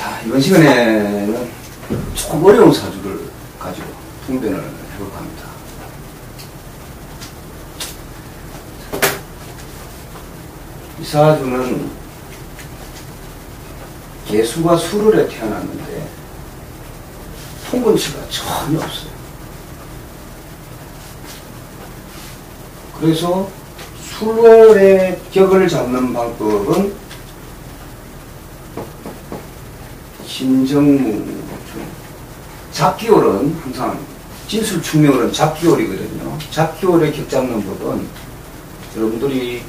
자, 이번 시간에는 조금 어려운 사주를 가지고 통변을 해볼까 합니다. 이 사주는 개수가 수를에 태어났는데 통근치가 전혀 없어요. 그래서 수월의 격을 잡는 방법은 신정무 잡기월은 항상 진술충명은 잡기월이거든요. 잡기월의 격 잡는 법은 여러분들이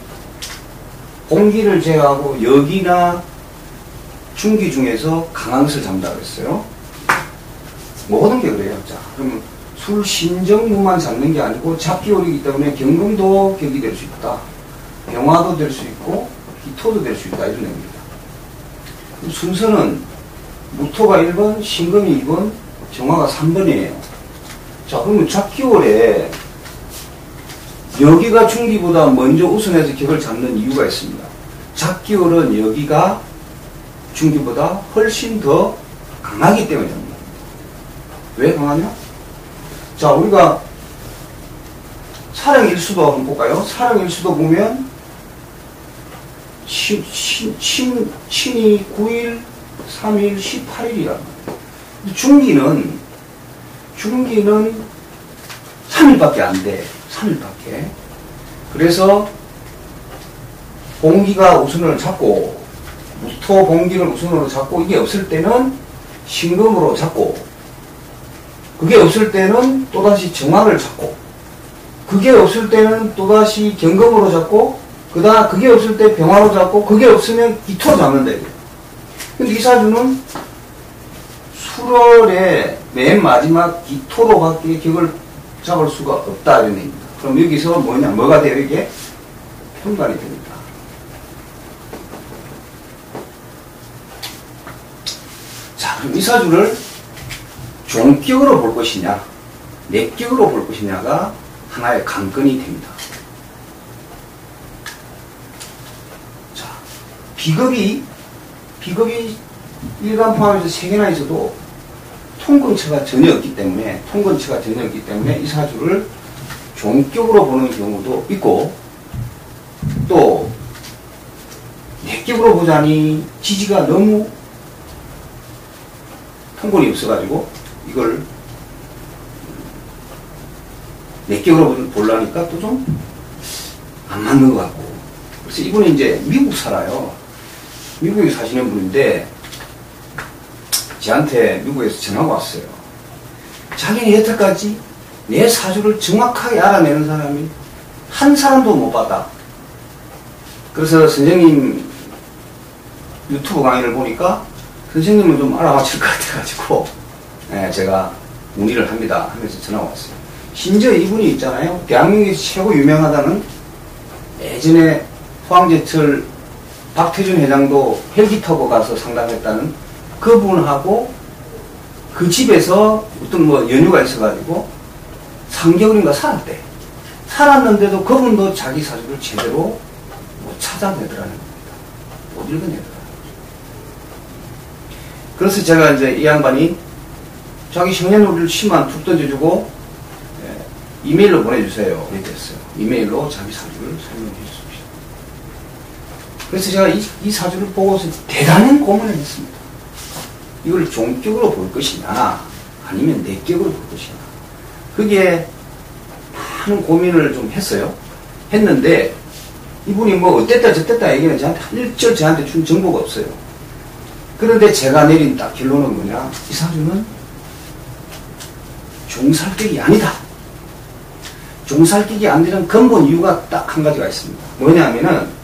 공기를 제외하고 여기나 중기 중에서 강한 것을 잡는다 그랬어요. 모든 게 그래요. 자, 그러면 술 신정무만 잡는 게 아니고 잡기월이기 때문에 경금도 격이 될 수 있다. 병화도 될 수 있고 기토도 될 수 있다. 이런 의미입니다. 순서는 무토가 1번, 신금이 2번, 정화가 3번이에요. 자, 그러면 잡기월에 여기가 중기보다 먼저 우선해서 격을 잡는 이유가 있습니다. 잡기월은 여기가 중기보다 훨씬 더 강하기 때문입니다. 왜 강하냐? 자, 우리가 사령일수도 한번 볼까요? 사령일수도 보면 신, 신, 신, 신이 9일, 3일, 18일이란 말이에요. 중기는, 중기는 3일밖에 안 돼. 3일밖에. 그래서 공기가 우선을 잡고, 무토 공기를 우선으로 잡고, 이게 없을 때는 신금으로 잡고, 그게 없을 때는 또다시 정화를 잡고, 그게 없을 때는 또다시 경금으로 잡고, 그다 그게 없을 때 병화로 잡고, 그게 없으면 기토로 잡는다. 근데 이 사주는 수월의 맨 마지막 기토로밖에 격을 잡을 수가 없다 이런 얘기입니다. 그럼 여기서 뭐냐 뭐가 돼요 이게 평관이 됩니다. 자 그럼 이 사주를 종격으로 볼 것이냐 내격으로 볼 것이냐가 하나의 관건이 됩니다. 자 비겁이 비겁이 일간 포함해서 세 개나 있어도 통근처가 전혀 없기 때문에 통근처가 전혀 없기 때문에 이 사주를 종격으로 보는 경우도 있고 또 내격으로 보자니 지지가 너무 통근이 없어가지고 이걸 내격으로 보려니까 또 좀 안 맞는 것 같고 그래서 이분은 이제 미국 살아요. 미국에 사시는 분인데 저한테 미국에서 전화가 왔어요. 자기는 여태까지 내 사주를 정확하게 알아내는 사람이 한 사람도 못 봤다. 그래서 선생님 유튜브 강의를 보니까 선생님은 좀 알아맞힐 것 같아가지고 네, 제가 문의를 합니다 하면서 전화가 왔어요. 심지어 이분이 있잖아요. 대한민국에서 최고 유명하다는 예전에 포항제철 박태준 회장도 헬기 타고 가서 상담했다는 그분하고 그 집에서 어떤 뭐 연유가 있어가지고 3개월인가 살았대. 살았는데도 그분도 자기 사주를 제대로 못 찾아내더라는 겁니다. 못 읽어내더라. 그래서 제가 이제 이 양반이 자기 생년월일 시만 툭 던져주고 예, 이메일로 보내주세요. 이렇게 했어요. 이메일로 자기 사주를 설명해 주십시오. 그래서 제가 이, 이 사주를 보고서 대단한 고민을 했습니다. 이걸 종격으로 볼 것이냐, 아니면 내격으로 볼 것이냐. 그게 많은 고민을 좀 했어요. 했는데, 이분이 뭐 어땠다 저땠다 얘기는 저한테 일절 저한테 준 정보가 없어요. 그런데 제가 내린 딱 결론은 뭐냐, 이 사주는 종살격이 아니다. 종살격이 안 되는 근본 이유가 딱 한 가지가 있습니다. 뭐냐면은,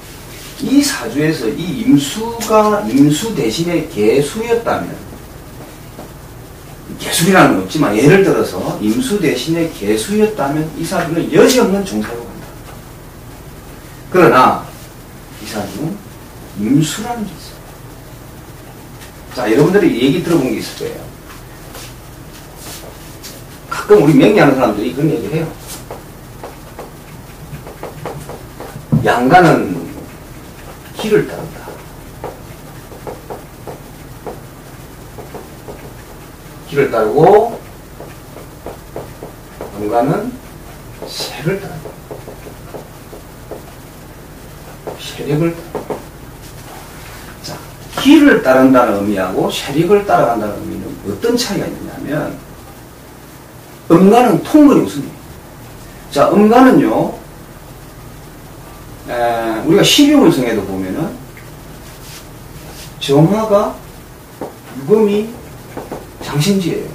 이 사주에서 이 임수가 임수 대신에 개수였다면, 개술이라는 건 없지만 예를 들어서 임수 대신에 개수였다면 이 사주는 여지없는 종사로 간다. 그러나 이 사주는 임수라는 게 있어요. 자, 여러분들이 얘기 들어본 게 있을 거예요. 가끔 우리 명리하는 사람들이 그런 얘기를 해요. 양가는 길을 따른다. 기를 따르고 음간은 색을 따르고 세력을 따르고 자, 기를 따른다는 의미하고 세력을 따라간다는 의미는 어떤 차이가 있느냐면 음간은 통근이 우선이에요. 자, 음간은요, 에, 우리가 12운성에도 보면은 정화가 유금이 장신지예요.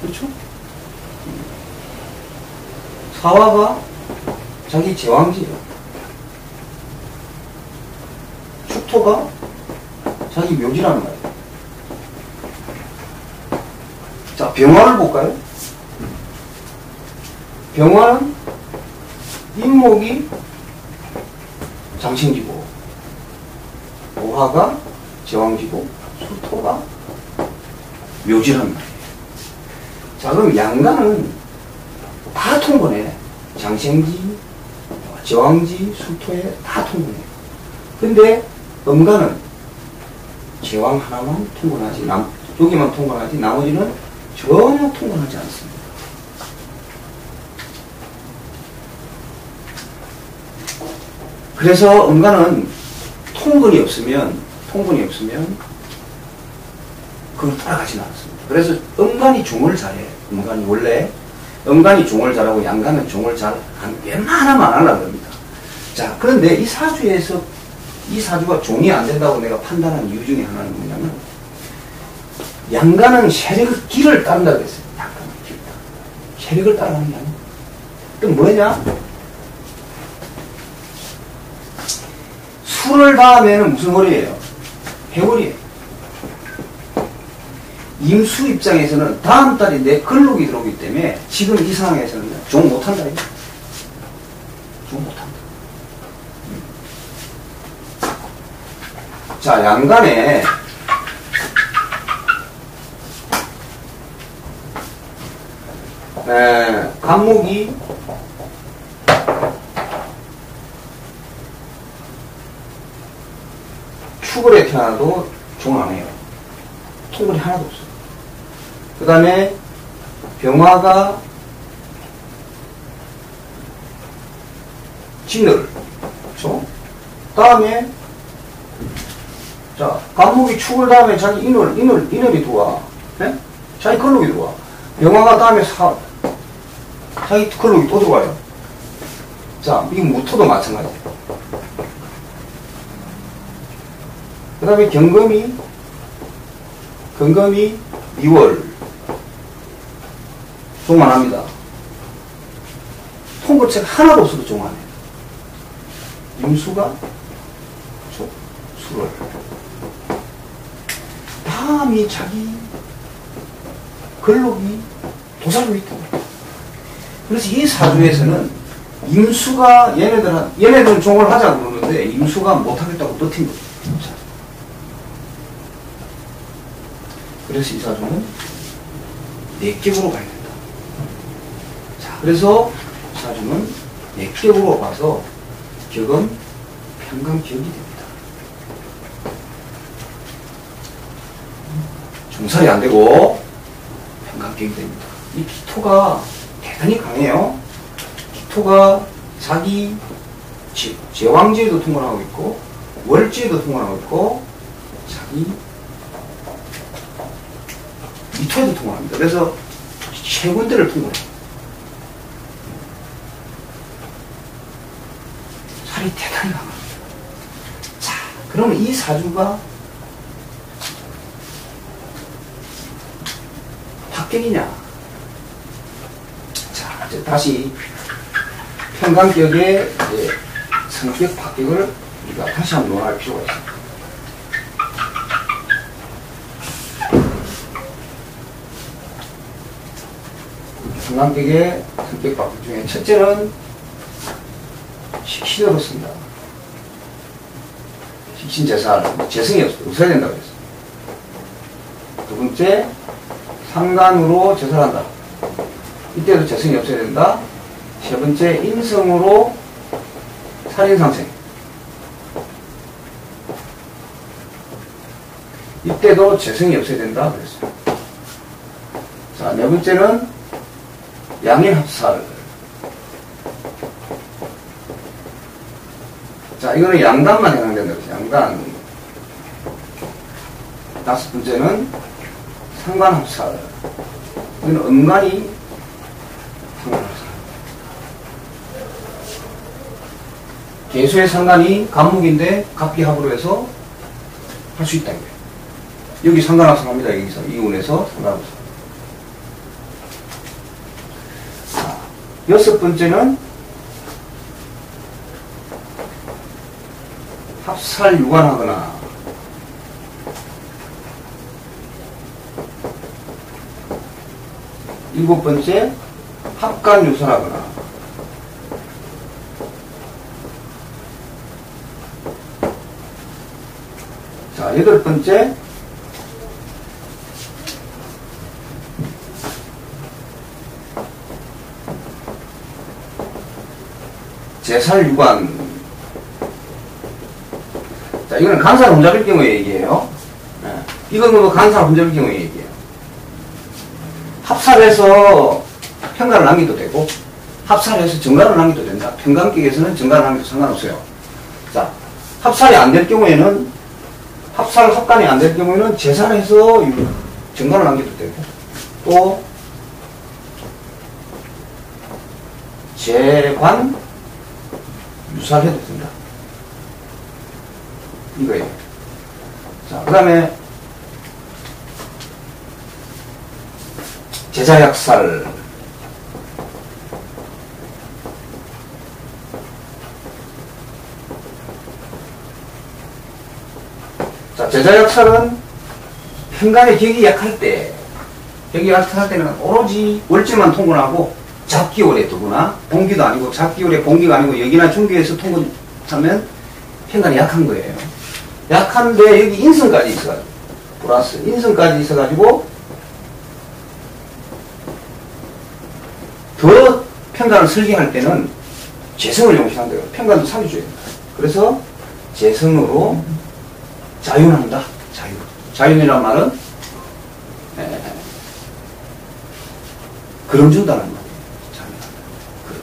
그렇죠? 사화가 자기 제왕지예요. 축토가 자기 묘지라는 말이에요. 자, 병화를 볼까요? 병화는 인목이 장신지고 오화가 제왕지고 수토가 묘지란 말이에요. 자, 그럼 양간은 다 통분해. 장생지, 제왕지, 수토에 다 통분해. 근데 음간은 제왕 하나만 통분하지, 남, 여기만 통분하지, 나머지는 전혀 통분하지 않습니다. 그래서 음간은 통분이 없으면, 통분이 없으면, 그걸 따라가지는 않습니다. 그래서 음간이 종을 잘해. 음간이 원래, 음간이 종을 잘하고 양간은 종을 잘, 한, 웬만하면 안 하려고 합니다. 자, 그런데 이 사주에서 이 사주가 종이 안 된다고 내가 판단한 이유 중에 하나는 뭐냐면, 양간은 세력을, 길을 따른다고 했어요. 양간은 길을 따 세력을 따라가는 게 아니야. 그럼 뭐냐? 술을 다음에는 무슨 월이에요? 해월이에요. 임수 입장에서는 다음 달에 내 근록이 들어오기 때문에 지금 이 상황에서는 종 못한다. 종 못한다. 자, 양간에 에, 간목이 축을에 태어나도 종을 안 해요. 통근이 하나도 없어요. 그 다음에 병화가 진을 그렇죠? 다음에 자 간목이 축을 다음에 자기 인을 인을 인을이 들어와 네? 자기 근록이 들어와 병화가 다음에 사 자기 근록이 또 들어와요 자 이게 무토도 마찬가지예요 그 다음에 경금이 경금이 2월 종만합니다. 통고책 하나도 없어도 종하네. 임수가 조, 수를 다음이 자기 근록이 도사로 있다. 그래서 이 사주에서는 임수가 얘네들은 얘네들은 종을 하자 그러는데 임수가 못하겠다고 버틴 거죠. 그래서 이 사주는 내격으로 가야 된다. 자, 그래서 이 사주는 내격으로 봐서 격은 평강격이 됩니다. 중살이 안 되고 평강 격이 됩니다. 이 기토가 대단히 강해요. 기토가 자기 제왕지에도 통과하고 있고 월지에도 통과하고 있고 자기 이토에도 통과합니다. 그래서 세 군데를 통과해요. 살이 대단히 강합니다. 자, 그러면 이 사주가 합격이냐? 자, 이제 다시 평강격의 성격 합격을 우리가 다시 한번 논할 필요가 있습니다. 중앙격의 성격 바꿈 중에 첫째는 식신으로습니다 식신 재살, 재성이 없어, 없어야 된다고 했어. 두 번째, 상간으로 재살한다. 이때도 재성이 없어야 된다. 세 번째, 인성으로 살인상생. 이때도 재성이 없어야 된다. 그랬어요. 자, 네 번째는 양인 합살. 자, 이거는 양단만 해당된다. 그죠? 양단. 다섯 번째는 상관합살. 이건 음간이 상관합살. 개수의 상관이 간목인데 갑기합으로 해서 할 수 있다. 여기 상관합살합니다. 여기서 이운에서 상관합살. 여섯 번째는 합살 유관하거나 일곱 번째 합간 유선하거나 자 여덟 번째 제살 유관 자 이거는 간살 혼잡일 경우에 얘기해요 네. 이건 뭐 간살 혼잡일 경우에 얘기해요 합살해서 평가를 남기도 되고 합살해서 정가를 남기도 된다. 평강격에서는 정가를 남기도 상관없어요. 자, 합살이 안 될 경우에는 합살 합간이 안 될 경우에는 재산해서 정가를 남기도 되고 또 재관 유사해도 된다. 이거예요. 자, 그 다음에 제자약살 자, 제자약살은 현간의 격이 약할 때 격이 약할 때는 오로지 월지만 통근하고 잡기월에 두거나 봉기도 아니고 잡기월에 봉기가 아니고 여기나 중기에서 통근하면 현간이 약한 거예요. 약한데 여기 인성까지 있어가지고 플러스 인성까지 있어가지고 더 평간을 설계할 때는 재성을 용신한대요. 평간도 살려줘야 된다. 그래서 재성으로 자윤한다. 자윤. 자윤이란 말은 에, 그럼 준다는 말이에요. 자윤한다. 그럼.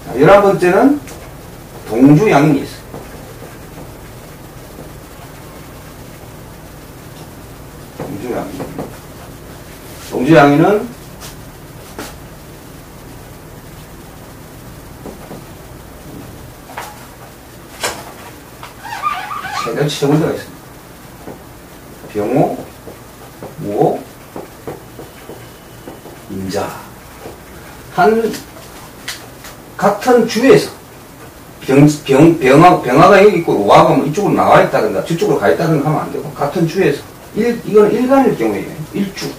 자, 열한 번째는 동주양인이 있어요. 동주양인. 동주양인은 세 가지 치료 문제가 있습니다. 병호, 무호, 인자. 한, 같은 주에서 병, 병, 병화, 병화가 여기 있고 우화가 뭐 이쪽으로 나와 있다든가 저쪽으로 가 있다든가 하면 안 되고 같은 주에서 일, 이거는 일간일 경우에요. 일주.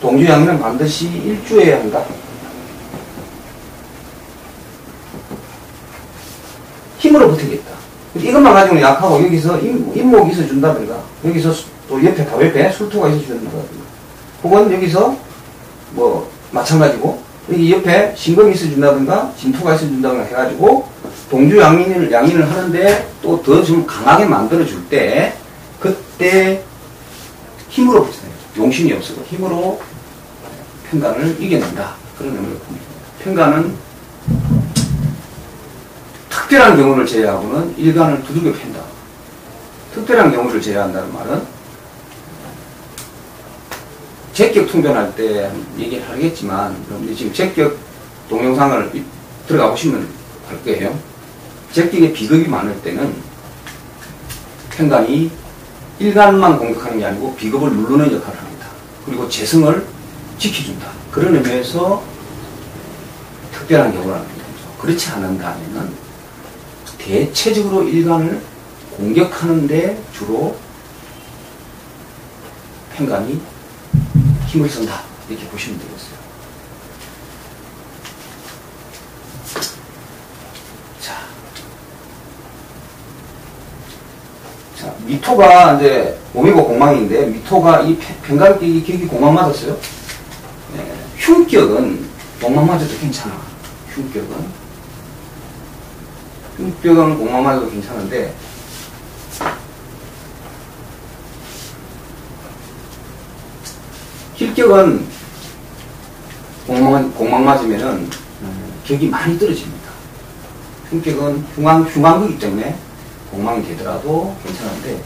동주양은 반드시 일주해야 한다. 힘으로 버티겠다. 이것만 가지고는 약하고 여기서 임, 임목이 있어준다든가 여기서 또 옆에 바로 옆에 술토가 있어준다든가 혹은 여기서 뭐 마찬가지고 여기 옆에 신금이 있어준다든가 진토가 있어준다든가 해가지고 동주 양인을 양인을 하는데 또 더 좀 강하게 만들어줄 때 그때 힘으로 용신이 없어도 힘으로 평간을 이겨낸다. 그런 의미를 봅니다. 평간은 특별한 경우를 제외하고는 일간을 두들겨 팬다. 특별한 경우를 제외한다는 말은 제격 통변할 때 얘기를 하겠지만 여러분들 지금 제격 동영상을 들어가 보시면 할 거예요. 제격에 비극이 많을 때는 평간이 일간만 공격하는 게 아니고 비겁을 누르는 역할을 합니다. 그리고 재성을 지켜준다. 그런 의미에서 특별한 경우라는 거죠. 그렇지 않은다면 대체적으로 일간을 공격하는데 주로 평간이 힘을 쓴다. 이렇게 보시면 되겠어요. 자. 자, 미토가 이제 몸이고 공망인데 미토가 이 평간기 격이 공망 맞았어요. 네, 흉격은 공망 맞아도 괜찮아. 흉격은. 흉격은 공망 맞아도 괜찮은데 성격은 공망, 공망 맞으면은 격이 많이 떨어집니다. 성격은 흉왕, 흉왕이기 때문에 공망이 되더라도 괜찮은데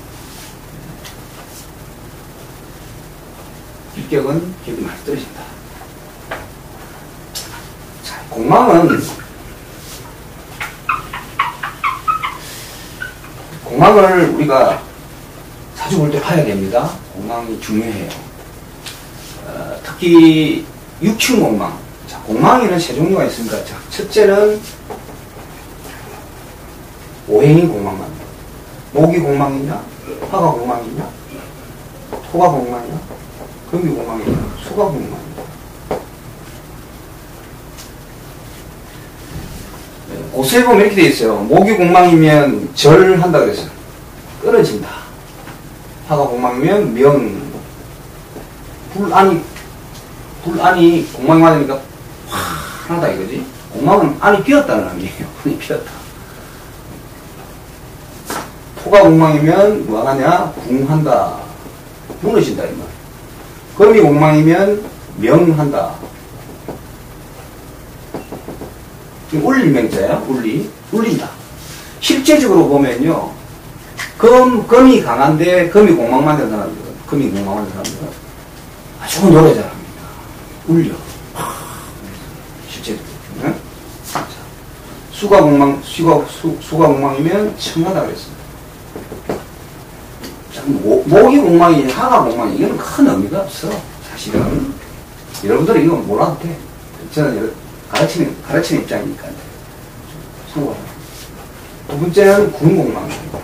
일격은 격이 많이 떨어진다. 자, 공망은 공망을 우리가 자주 볼 때 봐야 됩니다. 공망이 중요해요. 어, 특히 육층 공망. 자, 공망에는 세 종류가 있습니다. 자, 첫째는 오행인 공망만. 목이 공망이냐, 화가 공망이냐, 토가 공망이냐, 금이 공망이냐, 수가 공망이냐. 고수에 보면 이렇게 돼 있어요. 목이 공망이면 절한다 그랬어요. 끊어진다. 화가 공망이면 명, 불 안이, 불 안이 공망이 맞으니까 환하다 이거지. 공망은 안이 비었다는 의미예요. 안이 비었다. 토가 공망이면 뭐하냐? 궁한다. 무너진다, 이 말. 금이 공망이면 명한다. 울릴 명자야, 울리. 울린다. 실제적으로 보면요. 금, 금이 강한데, 금이 공망 만든 사람들은, 금이 공망 만든 사람들은 아주 노래 잘합니다. 울려. 자, 수가 공망, 수가, 수, 수가 공망이면 청하다 그랬습니다. 자, 모, 목이 공망이냐, 하가 공망이냐, 이건 큰 의미가 없어. 사실은. 여러분들은 이건 몰라도 돼. 저는 가르치는, 가르치는 입장이니까. 두 번째는 군 공망입니다.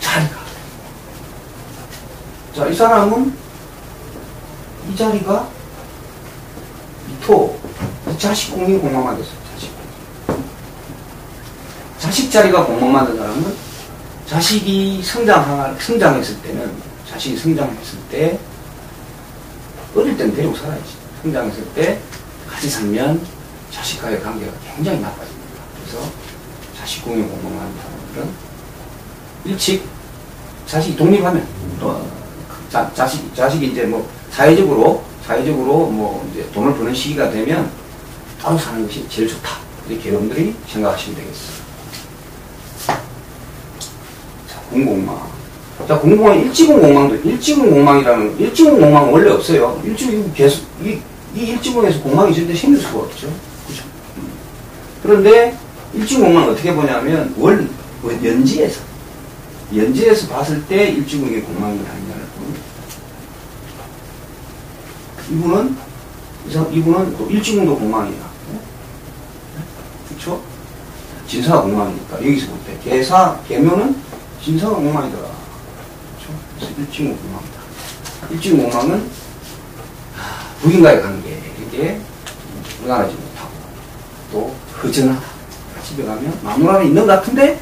자리가. 자, 이 사람은 이 자리가 이토, 이 자식 공이 공망 만들었어요. 자식. 자식 자리가 공망 만든 사람은 자식이 성장, 성장했을 때는, 자식이 성장했을 때, 어릴 때는 데리고 살아야지. 성장했을 때 같이 살면 자식과의 관계가 굉장히 나빠집니다. 그래서 자식 공유 공부하는 사람들은 일찍 자식이 독립하면 또 자, 자식, 자식이 이제 뭐 사회적으로, 사회적으로 뭐 이제 돈을 버는 시기가 되면 따로 사는 것이 제일 좋다. 이렇게 여러분들이 생각하시면 되겠어요. 자, 공공망. 자, 공공망, 일지공 공망도, 일지공 공망이라는, 일지공 공망은 원래 없어요. 일지공 계속, 이, 이 일지공에서 공망이 절대 생길 수가 없죠. 그죠? 그런데 일지공망은 어떻게 보냐면, 월, 연지에서, 연지에서 봤을 때 일지공의 공망이 봅니다. 이분은, 이분은 또 일지공도 공망이야. 그쵸? 진사가 공망이니까, 여기서 볼 때. 개사, 개묘는 진사가 공망이더라. 그래서 일지공 공망이다. 일지공 공망은 부인과의 관계, 이게 무난하지 못하고, 또 허전하다. 집에 가면 마누라는 있는 것 같은데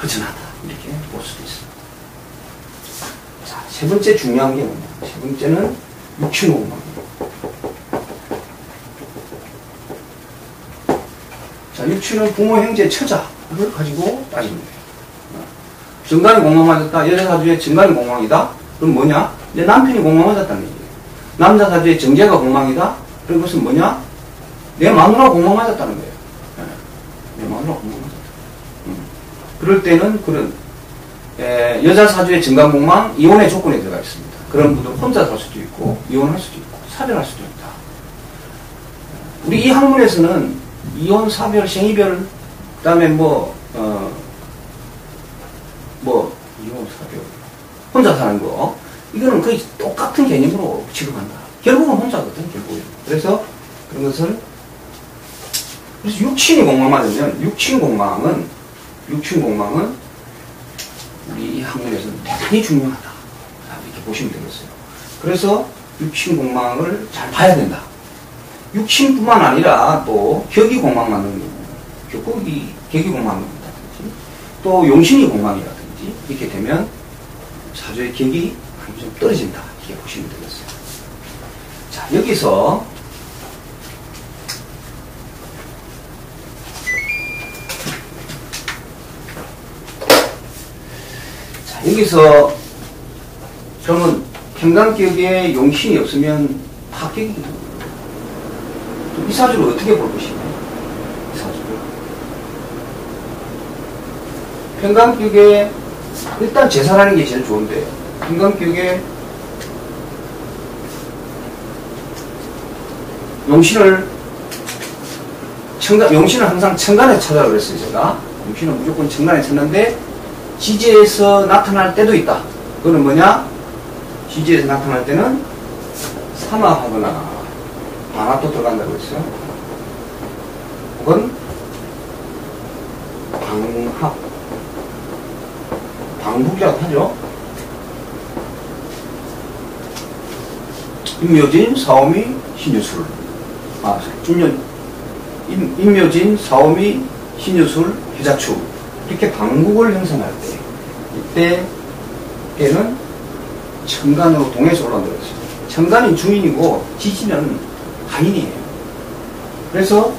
허전하다. 이렇게 볼 수도 있습니다. 자, 세 번째 중요한 게 뭐냐. 세 번째는 육친공망입니다. 자, 육친은 부모, 형제, 처자를 가지고 따지는 거예요. 정관이 공망 맞았다. 여자 사주에 정관이 공망이다. 그럼 뭐냐? 내 남편이 공망 맞았다는 얘기예요. 남자 사주에 정제가 공망이다. 그럼 그것은 뭐냐? 내 마누라 공망 맞았다는 거예요. 내 마누라 공망 맞았다. 음. 그럴 때는 그런 에, 여자 사주의 정관 공망 이혼의 조건에 들어가 있습니다. 그런 분들 혼자 살 수도 있고 이혼할 수도 있고 사별할 수도 있다. 우리 이 학문에서는 이혼, 사별, 생이별, 그 다음에 뭐 어, 뭐 이혼, 사별, 혼자 사는 거 이거는 거의 똑같은 개념으로 취급한다. 결국은 혼자거든, 결국은. 그래서 그런 것을 그래서 육친이 공망 맞으면 육친 공망은 육친 공망은 우리 이 학문에서는 대단히 중요하다. 이렇게 보시면 되겠어요. 그래서 육친 공망을 잘 봐야 된다. 육친뿐만 아니라 또 격이 공망 맞는 경우, 격이 격이 공망이라든지 또 용신이 공망이라든지 이렇게 되면 사주의 격이 좀 떨어진다. 이렇게 보시면 되겠어요. 자, 여기서 자, 여기서 그러면 평강격에 용신이 없으면 합격이거든요. 이 사주를 어떻게 볼 것이냐? 이 사주를. 평강격에 일단 제사라는 게 제일 좋은데 평강격에 용신을 청간, 용신은 항상 천간에 찾아라 그랬어요, 제가. 용신은 무조건 천간에 찾는데, 지지에서 나타날 때도 있다. 그거는 뭐냐? 지지에서 나타날 때는 사마하거나, 반합도 들어간다고 했어요. 혹은, 방합. 방북이라고 하죠. 임묘진, 사오미, 신유술. 아, 임묘, 임, 임묘진, 사오미, 신유술, 해자축 이렇게 방국을 형성할 때 이때 때는 천간으로 동해서 올라온다고 했어요. 천간이 주인이고 지지는 하인이에요. 그래서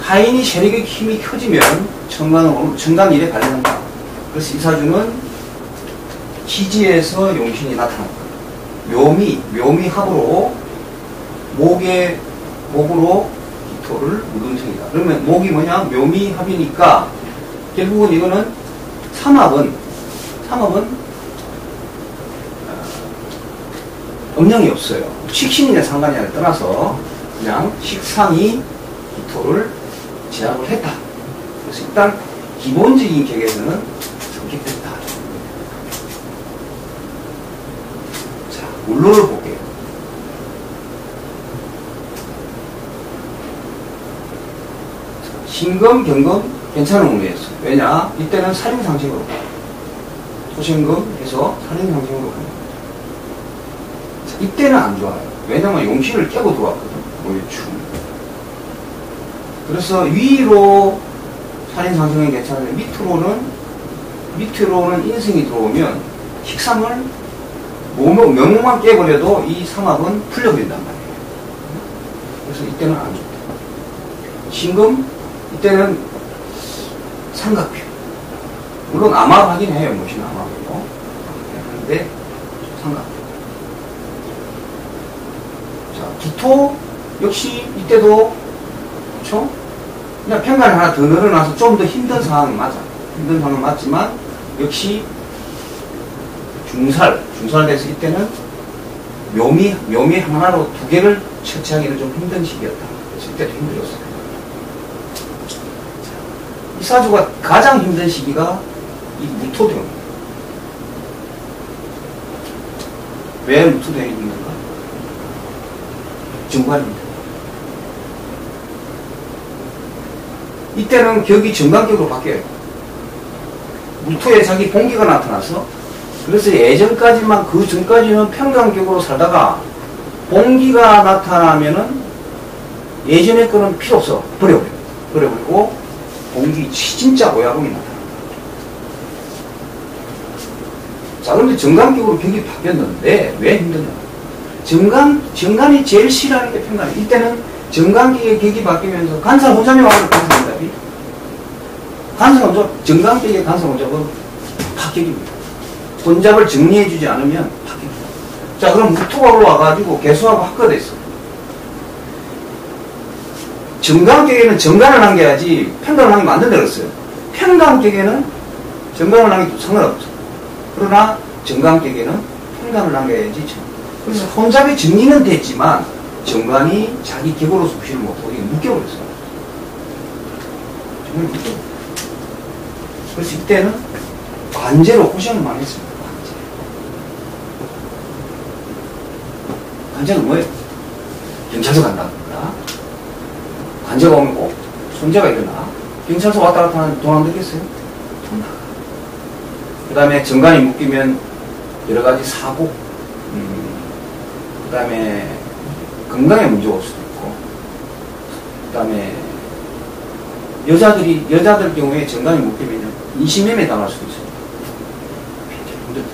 하인이 세력의 힘이 커지면 천간으로 천간 일에 관련한다. 그래서 이 사주는 기지에서 용신이 나타납니다. 묘미, 묘미합으로 목에 목으로 기토를 무등생이다. 그러면 목이 뭐냐? 묘미합이니까 결국은 이거는 삼합은 삼합은 어, 음령이 없어요. 식신이냐 상관이냐를 떠나서 그냥 식상이 기토를 제압을 했다. 그래서 일단 기본적인 격에서는 성격됐다. 자, 물로를 볼게요. 신금, 경금 괜찮은 운이었어요. 왜냐? 이때는 살인상식으로 토신금 해서 살인상식으로 갑니다. 이때는 안 좋아요. 왜냐면 용신을 깨고 들어왔거든. 모유충. 그래서 위로 살인상식은 괜찮은데 밑으로는 밑으로는 인승이 들어오면 식상을 몸, 명목만 깨버려도 이 삼합은 풀려버린단 말이에요. 그래서 이때는 안 좋다. 신금, 이때는 삼각표. 물론 암압하긴 해요. 무신 암압이고. 그런데 삼각 기토 역시 이때도 그렇죠? 그냥 평간이 하나 더 늘어나서 좀 더 힘든 상황은 맞아. 힘든 상황은 맞지만 역시 중살, 중살 돼서 이때는 묘미, 묘미 하나로 두 개를 처치하기는 좀 힘든 시기였다. 그래서 이때도 힘들었어요. 이 사주가 가장 힘든 시기가 이 무토대운입니다. 왜 무토대운이 힘든 가? 정관입니다. 이때는 격이 정관격으로 바뀌어요. 무토에 자기 봉기가 나타나서 그래서 예전까지만 그 전까지는 평강격으로 살다가 봉기가 나타나면은 예전의 거는 필요 없어 버려버려 버려버리고 봉기 진짜 오야봉이 나타나. 자 그런데 정강격으로 격이 바뀌었는데 왜 힘드냐? 정강 정강이 제일 싫어하는 게 평강이. 이때는 정강격의 격이 바뀌면서 간사 혼잡이 와서 간사 혼잡이 간사 혼잡 정강격의 간사 혼잡은 파격입니다. 혼잡을 정리해주지 않으면 파격입니다. 자 그럼 무토가 올라와가지고 개수하고 합거돼 있어. 정강격에는 정관을 남겨야지 평강을 안 된다 그랬어요. 평강격에는 정강을 남겨도 상관없어. 그러나 정강격에는 평강을 남겨야지. 그래서 혼잡의 정리는 됐지만 정관이 자기 격으로 속시를 못하고 묶여버렸어요. 정말 묶여. 그래서 이때는 관제로 고생을 많이 했습니다. 관제. 관제는 뭐예요? 경찰서 간다든가 관제가 오면 꼭 손재가 일어나. 경찰서 왔다 갔다 하는 동안 되겠어요? 그 다음에 정관이 묶이면 여러 가지 사고, 음, 그 다음에 건강에 문제가 올 수도 있고, 그 다음에 여자들이, 여자들 경우에 정관이 묶이면 인신매매 당할 수도 있어요. 굉장히 힘들다.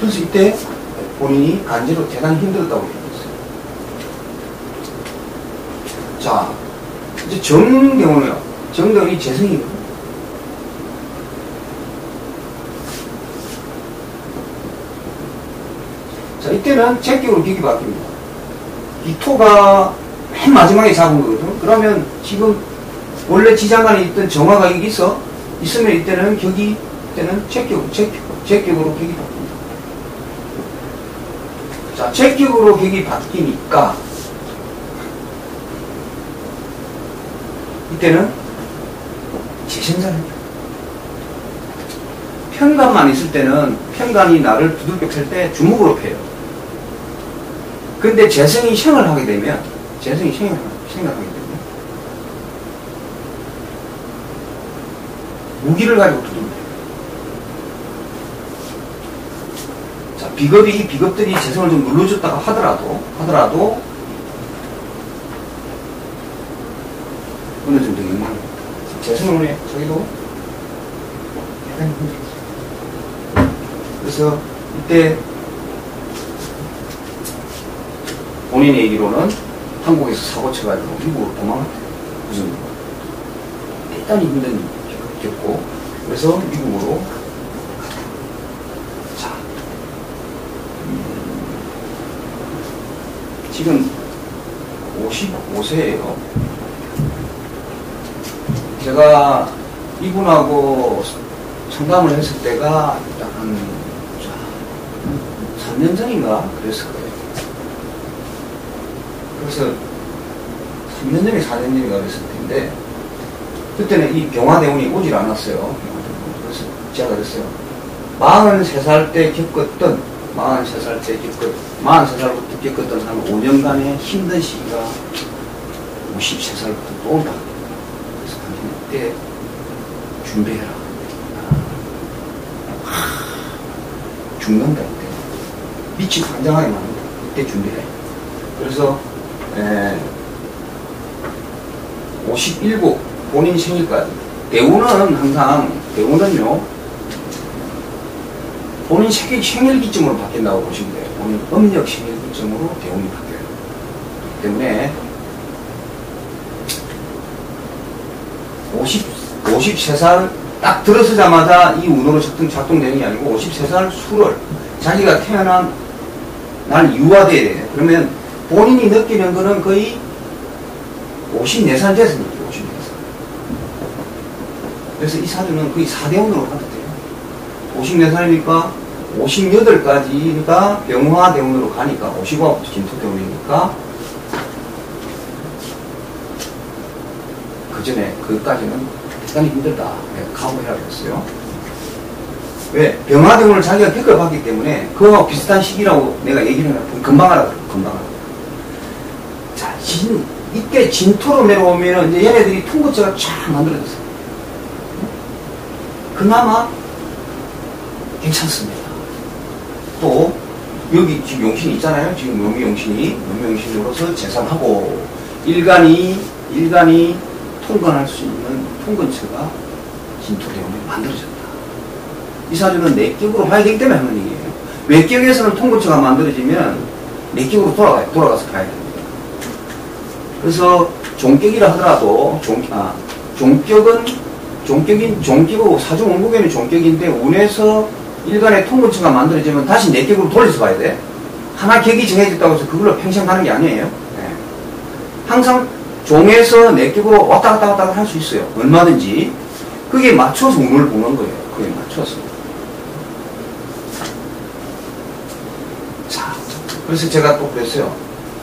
그래서 이때 본인이 간지로 대단히 힘들었다고 얘기했어요. 자, 이제 정 경우는요. 정경이 재성이거든요. 이때는 제격으로 격이 바뀝니다. 이 토가 맨 마지막에 잡은 거거든. 그러면 지금 원래 지장간에 있던 정화가 여기 있어. 있으면 이때는 격이, 이때는 제격, 제격, 제격으로 격이 바뀝니다. 자, 제격으로 격이 바뀌니까 이때는 재생산입니다. 편간만 있을 때는 편간이 나를 두들겨 팰때 주먹으로 패요. 근데 재성이 생을 하게 되면 재성이 생을, 생각하게 되면 무기를 가지고 두들겨요. 자, 비겁이, 이 비겁들이 재성을 좀 눌러줬다가 하더라도, 하더라도 어느 정도 영향을 재성을 저기도 약간 힘들겠어요. 그래서 이때 본인의 얘기로는 한국에서 사고 쳐가지고 미국으로 도망갔대요. 무슨 대단히 힘든 일을 겪고 그래서 미국으로 자 음, 지금 55세예요. 제가 이분하고 상담을 했을 때가 딱한 3년 전인가 그랬을 거예요. 그래서 3년 전에 4년 전인가 그랬을 텐데 그때는 이 병화대운이 오질 않았어요. 그래서 제가 그랬어요. 43살 때 겪었던 43살 때 겪었 43살부터 겪었던 한 5년간의 힘든 시기가 53살부터 또 온다. 그래서 당신 그때 준비해라. 하, 죽는다 이때. 빛이 환장하게 만든다. 이때 준비해. 그래서 에, 57 본인 생일까지 대우는 항상 대우는요 본인 생일, 생일 기점으로 바뀐다고 보시면 돼요. 본인 음력 생일 기점으로 대운이 바뀌어요. 때문에 50, 53살 딱 들어서자마자 이 운으로 작동, 작동되는 게 아니고 53살 수를 자기가 태어난 날 유화돼야 돼요. 그러면 본인이 느끼는 거는 거의 54살 돼서 느껴요. 54살. 그래서 이 사주는 거의 4대운으로 가도 돼요. 54살이니까 58까지가 병화대운으로 가니까 55부터 진토대운이니까 그 전에 그까지는 대단히 힘들다. 내가 각오해야 겠어요 왜? 병화대운을 자기가 겪어봤기 때문에 그와 비슷한 시기라고 내가 얘기를 해요. 금방 알아요. 금방. 자, 진, 이때 진토로 내려오면 이제 얘네들이 통고체가 쫙 만들어졌어요. 그나마 괜찮습니다. 또 여기 지금 용신이 있잖아요. 지금 묘미 용신이 묘미 용신으로서 재산하고 일간이 일간이 통근할 수 있는 통근처가 진토대원이 만들어졌다. 이 사주는 내격으로 봐야 되기 때문에 하는 얘기예요. 외격에서는 통근처가 만들어지면 내격으로 돌아가요. 돌아가서 봐야 됩니다. 그래서 종격이라 하더라도 종, 아, 종격은 종격인 종격이고 사주 원국에는 종격인데 운에서 일간의 통근처가 만들어지면 다시 내 격으로 돌려서 봐야 돼. 하나 격이 정해졌다고 해서 그걸로 평생 가는 게 아니에요. 네. 항상 종에서 내 격으로 왔다 갔다 왔다 할 수 있어요. 얼마든지. 그게 맞춰서 운을 보는 거예요. 그게 맞춰서. 자, 그래서 제가 또 그랬어요.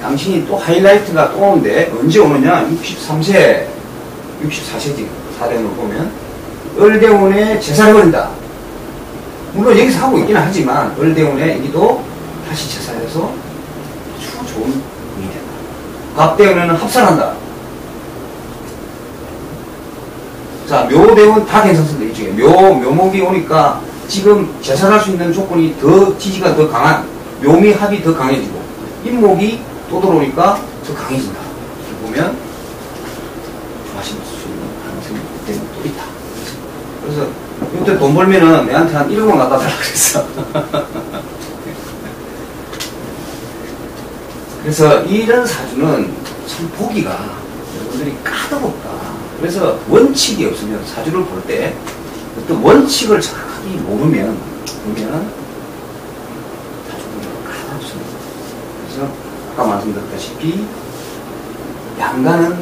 당신이 또 하이라이트가 또 오는데 언제 오느냐? 63세, 64세지. 사례로 보면 을대운에 제사를 버린다. 물론 여기서 하고 있기는 하지만 을대운에 여기도 다시 제사해서 아주 좋은 운이 된다. 갑대운에는 합산한다. 자, 묘대운 다 괜찮습니다. 이쪽에. 묘, 묘목이 오니까 지금 재산할 수 있는 조건이 더, 지지가 더 강한, 묘미 합이 더 강해지고, 인목이 또 들어오니까 더 강해진다. 이렇게 보면, 좋아하실 수 있는 가능성이 그때는 또 있다. 그래서, 이때 돈 벌면은 내한테 한 1억원 갖다 달라 그랬어. 그래서 이런 사주는 참 보기가 여러분들이 까다롭다. 그래서 원칙이 없으면 사주를 볼 때 어떤 원칙을 정확하게 모르면 보면 사주는 까다롭습니다. 아까 말씀드렸다시피 양가는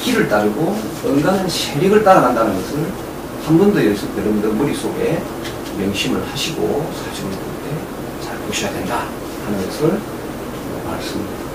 길을 따르고 은가는 세력을 따라간다는 것을 한 번 더 연습 여러분들 머릿속에 명심을 하시고 사주를 볼때잘 보셔야 된다 하는 것을 말씀드립니다.